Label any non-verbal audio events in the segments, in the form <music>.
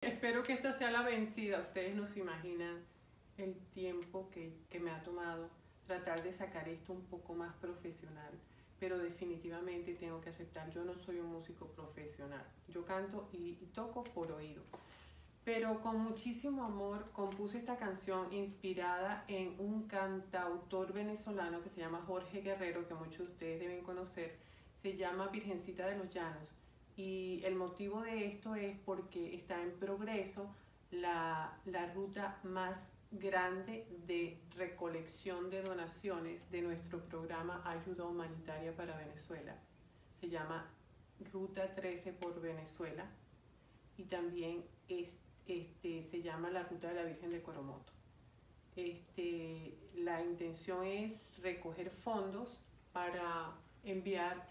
Espero que esta sea la vencida. Ustedes no se imaginan el tiempo que, que me ha tomado tratar de sacar esto un poco más profesional. Pero definitivamente tengo que aceptar, yo no soy un músico profesional. Yo canto y, toco por oído. Pero con muchísimo amor compuse esta canción inspirada en un cantautor venezolano que se llama Jorge Guerrero, que muchos de ustedes deben conocer. Se llama Virgencita de los Llanos y el motivo de esto es porque está en progreso la, la ruta más grande de recolección de donaciones de nuestro programa Ayuda Humanitaria para Venezuela. Se llama Ruta 13 por Venezuela y también es, este, se llama la Ruta de la Virgen de Coromoto. Este, la intención es recoger fondos para enviar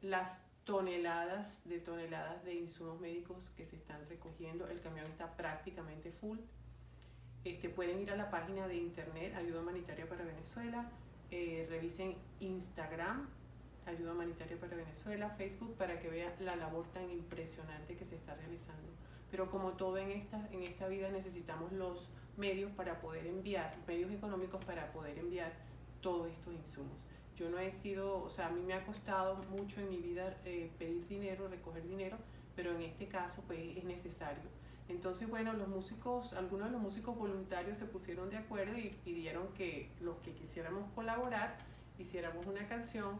las toneladas de toneladas de insumos médicos que se están recogiendo. El camión está prácticamente full. Este, pueden ir a la página de internet Ayuda Humanitaria para Venezuela, eh, revisen Instagram Ayuda Humanitaria para Venezuela, Facebook, para que vean la labor tan impresionante que se está realizando. Pero como todo en esta, en esta vida necesitamos los medios para poder enviar, medios económicos para poder enviar todos estos insumos. Yo no he sido, o sea, a mí me ha costado mucho en mi vida eh, pedir dinero, recoger dinero, pero en este caso pues es necesario. Entonces, bueno, los músicos, algunos de los músicos voluntarios se pusieron de acuerdo y pidieron que los que quisiéramos colaborar hiciéramos una canción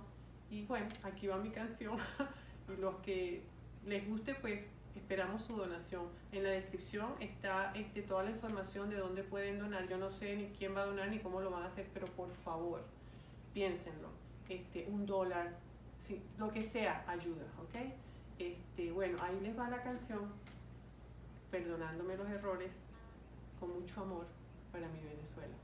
y bueno, aquí va mi canción <laughs> y los que les guste pues esperamos su donación. En la descripción está este, toda la información de dónde pueden donar. Yo no sé ni quién va a donar ni cómo lo van a hacer, pero por favor, piénsenlo, este, un dólar, sí, lo que sea ayuda, ¿ok? Este, bueno, ahí les va la canción, perdonándome los errores, con mucho amor para mi Venezuela.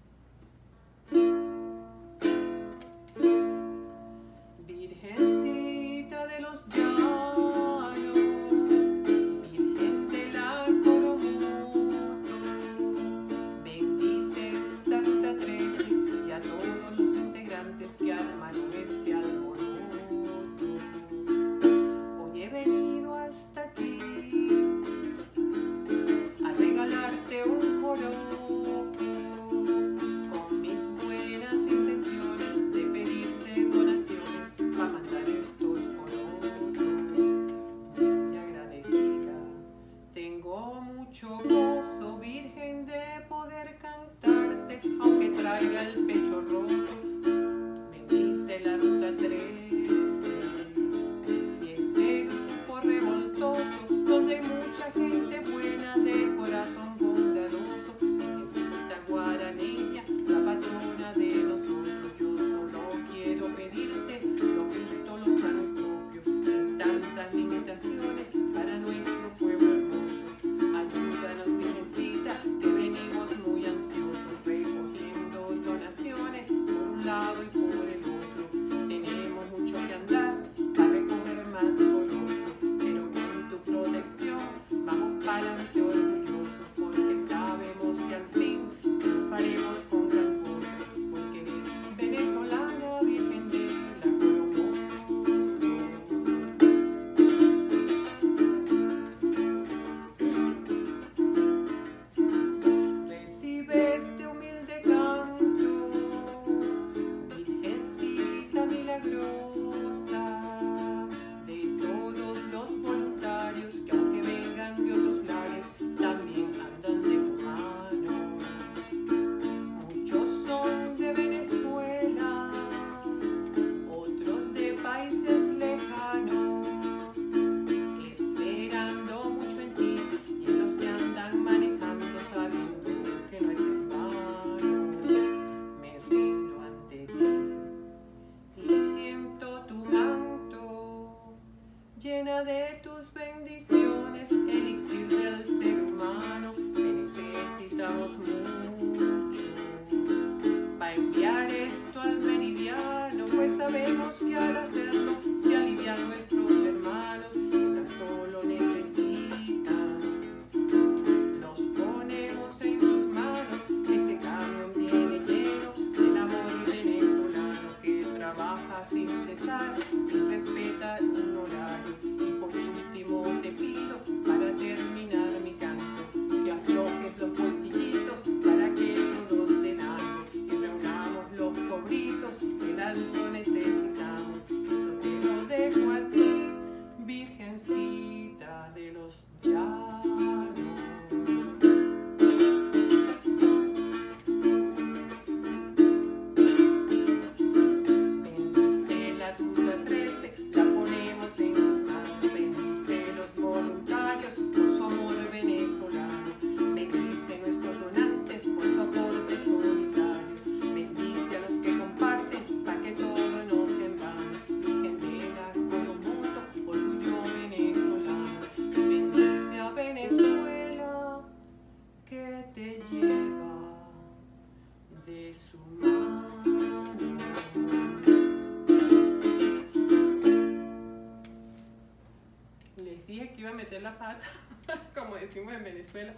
En Venezuela.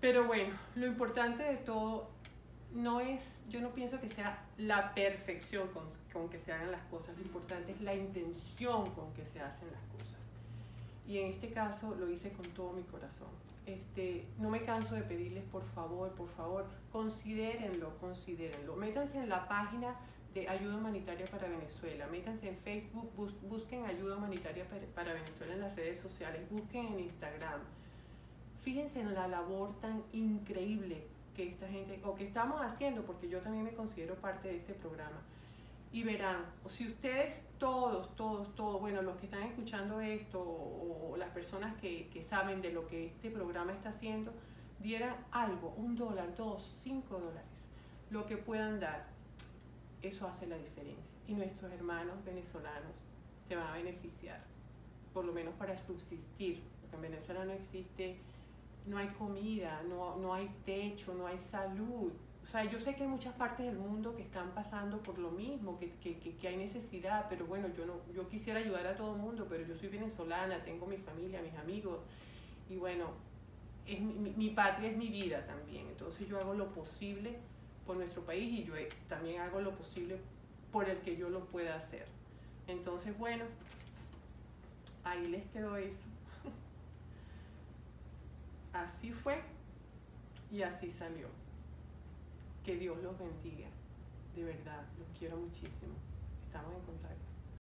Pero bueno, lo importante de todo no es, yo no pienso que sea la perfección con, con, que se hagan las cosas, lo importante es la intención con que se hacen las cosas. Y en este caso lo hice con todo mi corazón. Este, no me canso de pedirles, por favor, por favor, considérenlo, considérenlo. Métanse en la página de Ayuda Humanitaria para Venezuela, métanse en Facebook, busquen Ayuda Humanitaria para Venezuela en las redes sociales, busquen en Instagram. Fíjense en la labor tan increíble que esta gente, o que estamos haciendo, porque yo también me considero parte de este programa. Y verán, o si ustedes todos, todos, todos, bueno, los que están escuchando esto o, las personas que, saben de lo que este programa está haciendo, dieran algo, un dólar, dos, cinco dólares, lo que puedan dar, eso hace la diferencia. Y nuestros hermanos venezolanos se van a beneficiar, por lo menos para subsistir, porque en Venezuela no existe no hay comida, no, no hay techo, no hay salud. O sea, yo sé que hay muchas partes del mundo que están pasando por lo mismo, que, que, que, hay necesidad, pero bueno, yo, no, yo quisiera ayudar a todo el mundo, pero yo soy venezolana, tengo mi familia, mis amigos, y bueno, es mi, mi, patria es mi vida también, entonces yo hago lo posible por nuestro país y yo también hago lo posible por el que yo lo pueda hacer. Entonces, bueno, ahí les quedó eso. <laughs> Así fue y así salió. Que Dios los bendiga. De verdad, los quiero muchísimo. Estamos en contacto.